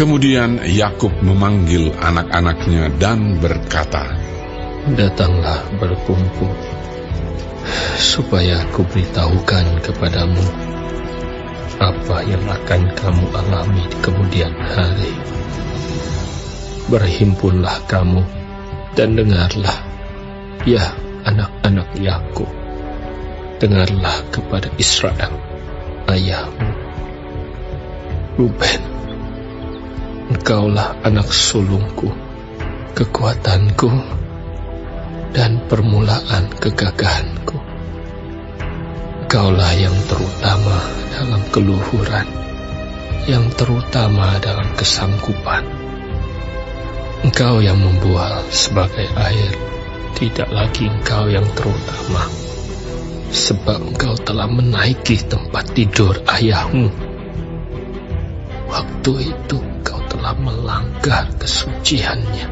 Kemudian Yakub memanggil anak-anaknya dan berkata, Datanglah berkumpul, supaya aku beritahukan kepadamu apa yang akan kamu alami di kemudian hari. Berhimpunlah kamu dan dengarlah, ya anak-anak Yakub, dengarlah kepada Israel, ayahmu. Ruben, engkaulah anak sulungku, kekuatanku, dan permulaan kegagahanku. Engkaulah yang terutama dalam keluhuran, yang terutama dalam kesanggupan. Engkau yang membual sebagai air, tidak lagi engkau yang terutama, sebab engkau telah menaiki tempat tidur ayahmu Waktu itu telah melanggar kesuciannya.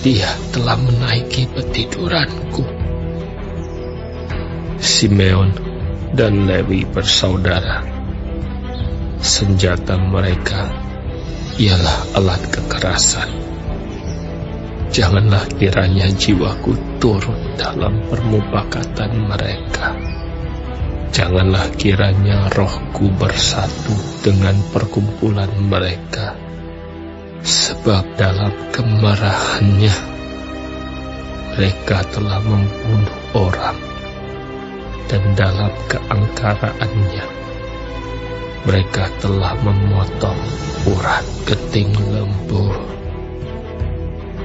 Dia telah menaiki petiduranku. Simeon dan Lewi bersaudara. Senjata mereka ialah alat kekerasan. Janganlah kiranya jiwaku turun dalam permupakatan mereka Janganlah kiranya rohku bersatu dengan perkumpulan mereka, sebab dalam kemarahannya mereka telah membunuh orang, dan dalam keangkaraannya mereka telah memotong urat keting lembu.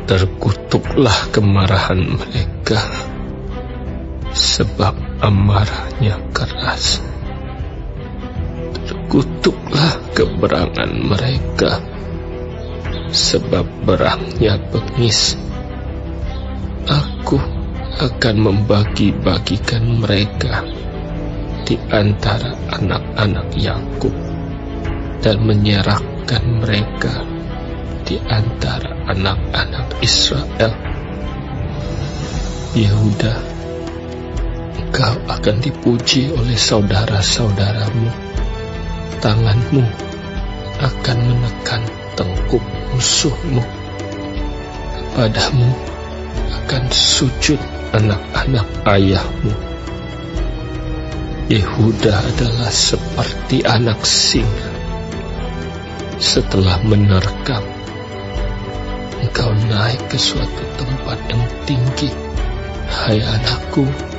Terkutuklah kemarahan mereka sebab amarahnya keras. Terkutuklah keberangan mereka, sebab berangnya bengis. Aku akan membagi-bagikan mereka di antara anak-anak Yakub dan menyerahkan mereka di antara anak-anak Israel. Yehuda Engkau akan dipuji oleh saudara-saudaramu. Tanganmu akan menekan tengkuk musuhmu. Padamu akan sujud anak-anak ayahmu. Yehuda adalah seperti anak singa. Setelah menerkam, engkau naik ke suatu tempat yang tinggi. Hai anakku,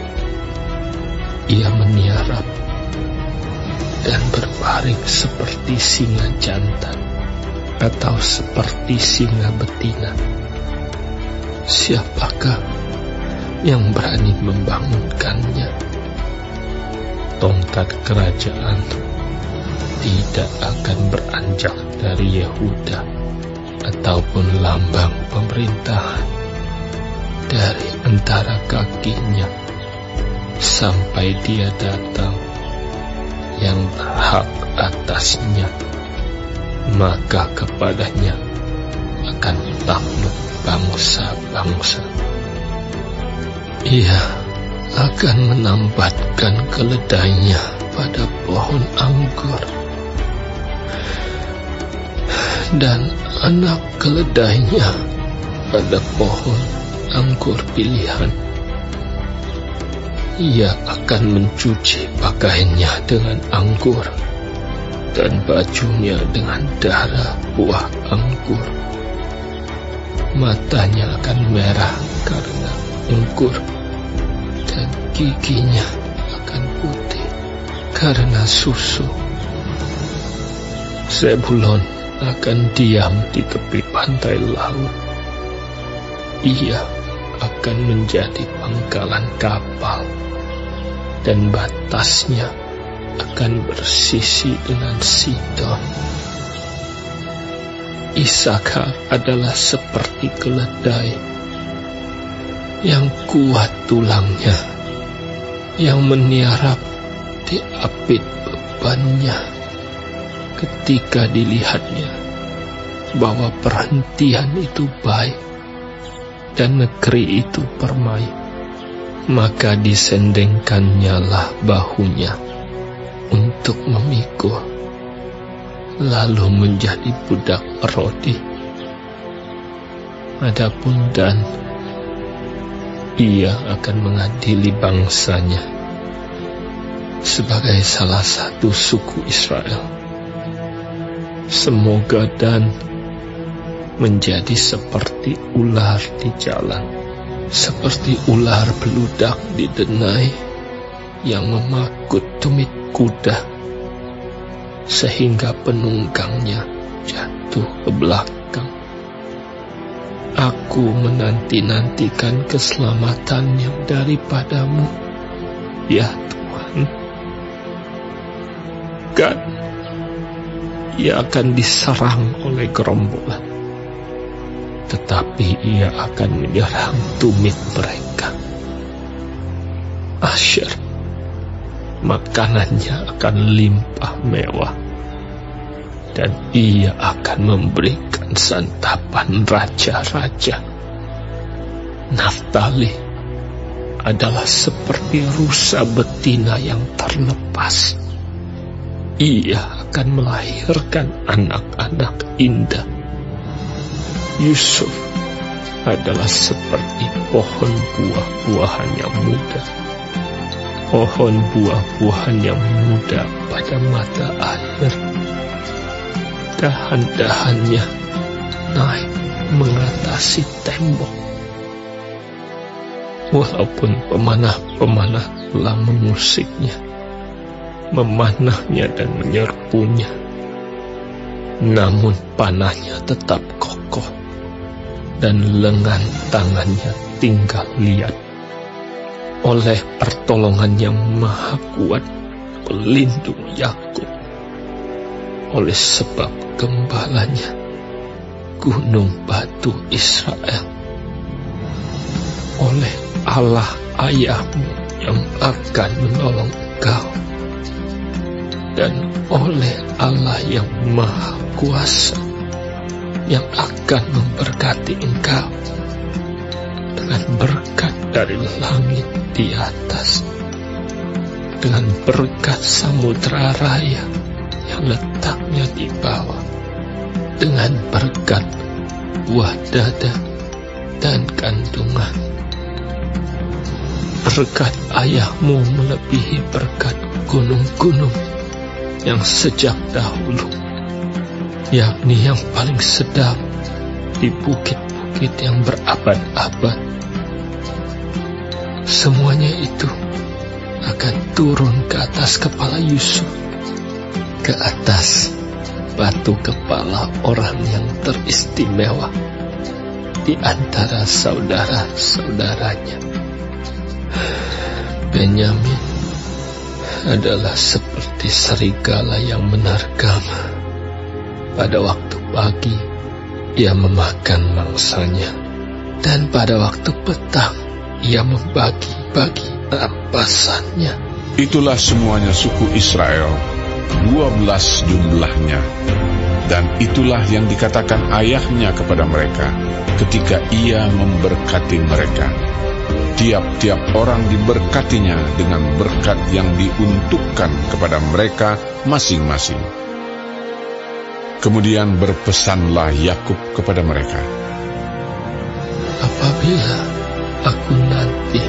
ia meniarap dan berbaring seperti singa jantan atau seperti singa betina. Siapakah yang berani membangunkannya? Tongkat kerajaan tidak akan beranjak dari Yehuda ataupun lambang pemerintahan dari antara kakinya sampai dia datang yang berhak atasnya, maka kepadanya akan takluk bangsa-bangsa. Ia akan menambatkan keledainya pada pohon anggur dan anak keledainya pada pohon anggur pilihan ia akan mencuci pakaiannya dengan anggur dan bajunya dengan darah buah anggur. Matanya akan merah karena anggur dan giginya akan putih karena susu. Zebulon akan diam di tepi pantai laut. Ia akan menjadi pangkalan kapal dan batasnya akan bersisi dengan Sidon. Isaka adalah seperti keledai yang kuat tulangnya, yang meniarap di apit bebannya ketika dilihatnya bahwa perhentian itu baik dan negeri itu permai maka disendengkannya lah bahunya untuk memikul. lalu menjadi budak Rodi. Adapun Dan, ia akan mengadili bangsanya sebagai salah satu suku Israel. Semoga Dan menjadi seperti ular di jalan, seperti ular beludak di denai yang memakut tumit kuda, sehingga penunggangnya jatuh ke belakang. Aku menanti-nantikan keselamatannya daripadamu, ya Tuhan. Kan, ia akan diserang oleh gerombolan, tetapi ia akan menyerang tumit mereka. Asher, makanannya akan limpah mewah dan ia akan memberikan santapan raja-raja. Naftali adalah seperti rusa betina yang terlepas. Ia akan melahirkan anak-anak indah. Yusuf adalah seperti pohon buah-buahan yang muda. Pohon buah-buahan yang muda pada mata air dahan-dahannya naik mengatasi tembok. Walaupun pemanah-pemanah telah mengusiknya, memanahnya dan menyerpunya, namun panahnya tetap kokoh dan lengan tangannya tinggal liat. Oleh pertolongan yang maha kuat, pelindung Yakub. Oleh sebab gembalanya gunung batu Israel. Oleh Allah ayahmu yang akan menolong engkau. Dan oleh Allah yang maha kuasa yang akan memberkati engkau. Dengan berkat dari langit di atas. Dengan berkat samudra raya yang letaknya di bawah. Dengan berkat buah dada dan kandungan. Berkat ayahmu melebihi berkat gunung-gunung yang sejak dahulu, yakni yang paling sedap di bukit-bukit yang berabad-abad. Semuanya itu akan turun ke atas kepala Yusuf ke atas batu kepala orang yang teristimewa di antara saudara-saudaranya. Benyamin adalah seperti serigala yang menerkam. Pada waktu pagi, ia memakan mangsanya. Dan pada waktu petang, ia membagi-bagi rampasannya. Itulah semuanya suku Israel dua belas jumlahnya. Dan itulah yang dikatakan ayahnya kepada mereka ketika ia memberkati mereka. Tiap-tiap orang diberkatinya dengan berkat yang diuntukkan kepada mereka masing-masing. Kemudian berpesanlah Yakub kepada mereka. Apabila aku nanti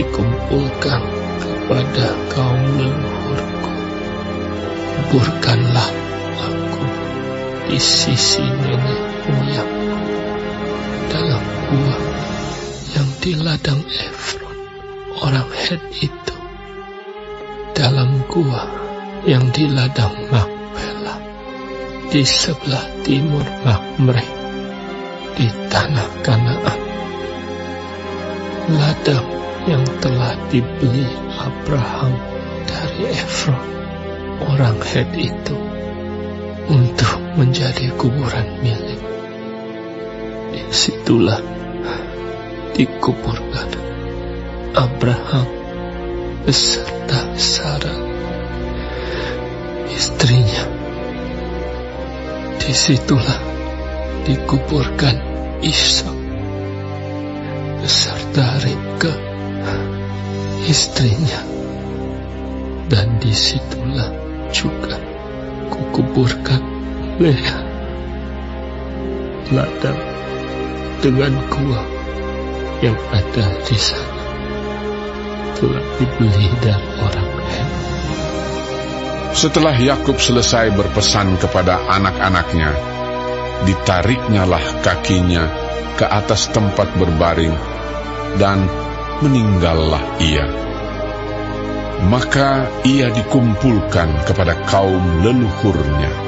dikumpulkan kepada kaum leluhurku, kuburkanlah aku di sisi nenek moyangku dalam gua yang di ladang Efron orang Het itu dalam gua yang di ladang Makpela di sebelah timur Makmre di tanah Kanaan ladang yang telah dibeli Abraham dari Efron orang Het itu untuk menjadi kuburan milik. Di situlah dikuburkan Abraham beserta Sarah istrinya. Di situlah dikuburkan Ishak beserta Ribka istrinya dan di situlah juga kukuburkan kuburkan Lea ladang dengan gua yang ada di sana telah dibeli dari orang. Setelah Yakub selesai berpesan kepada anak-anaknya, ditariknyalah kakinya ke atas tempat berbaring, dan meninggallah ia. Maka ia dikumpulkan kepada kaum leluhurnya.